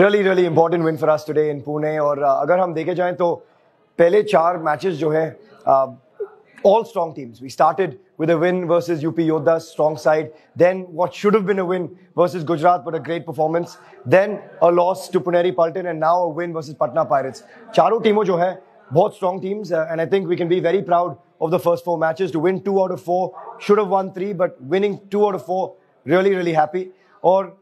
Really really important win for us today in Pune और uh, अगर हम देखे जाएं तो पहले चार मैचेस जो है all strong teams. We started with a win versus UP Yodha, strong side. Then what should have been a win versus Gujarat, but a great performance. Then a loss to Puneri Paltan, and now a win versus Patna Pirates. Charo teamo jo hai, both strong teams, uh, and I think we can be very proud of the first four matches. To win two out of four, should have won three, but winning two out of four, really, really happy. और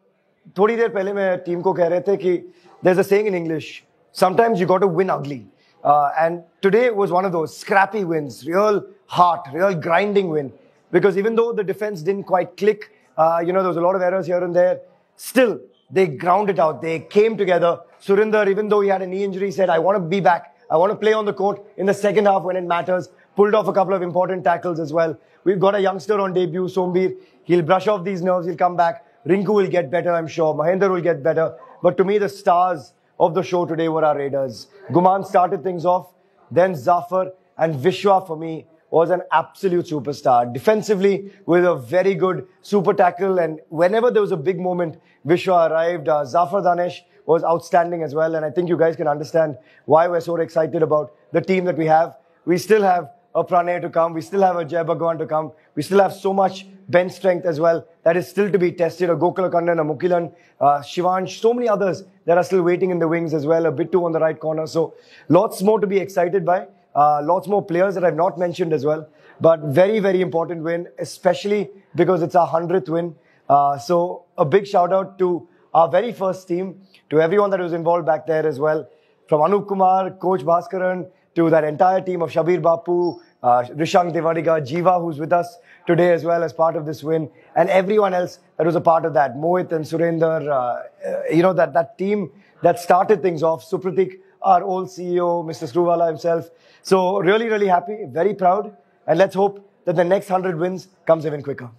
थोड़ी देर पहले मैं team को कह रहे थे कि there's a saying in English, sometimes you got to win ugly. Uh, and today was one of those scrappy wins, real heart, real grinding win. Because even though the defense didn't quite click, uh, you know, there was a lot of errors here and there, still they ground it out. They came together. Surinder, even though he had a knee injury, said, I want to be back. I want to play on the court in the second half when it matters. Pulled off a couple of important tackles as well. We've got a youngster on debut, Sombir. He'll brush off these nerves. He'll come back. Rinku will get better, I'm sure. Mahendra will get better. But to me, the stars of the show today were our Raiders. Guman started things off, then Zafar and Vishwa for me was an absolute superstar. Defensively, with a very good super tackle, and whenever there was a big moment, Vishwa arrived. Uh, Zafar Danesh was outstanding as well, and I think you guys can understand why we're so excited about the team that we have. We still have a Pranay to come. We still have a Jai Bhagwan to come. We still have so much bench strength as well that is still to be tested. A Gokula Kandan, a Mukilan, uh, Shivansh, so many others that are still waiting in the wings as well. A Bittu on the right corner. So lots more to be excited by. Uh, lots more players that I've not mentioned as well. But very, very important win, especially because it's our 100th win. Uh, so a big shout out to our very first team, to everyone that was involved back there as well. From Anup Kumar, Coach Bhaskaran, to that entire team of Shabir Bapu, uh, Devadiga, Jeeva, who's with us today as well as part of this win, and everyone else that was a part of that. Mohit and Surinder, uh, uh, you know, that, that team that started things off. Supratik, our old CEO, Mr. Screwvala himself. So really, really happy, very proud, and let's hope that the next 100 wins comes even quicker.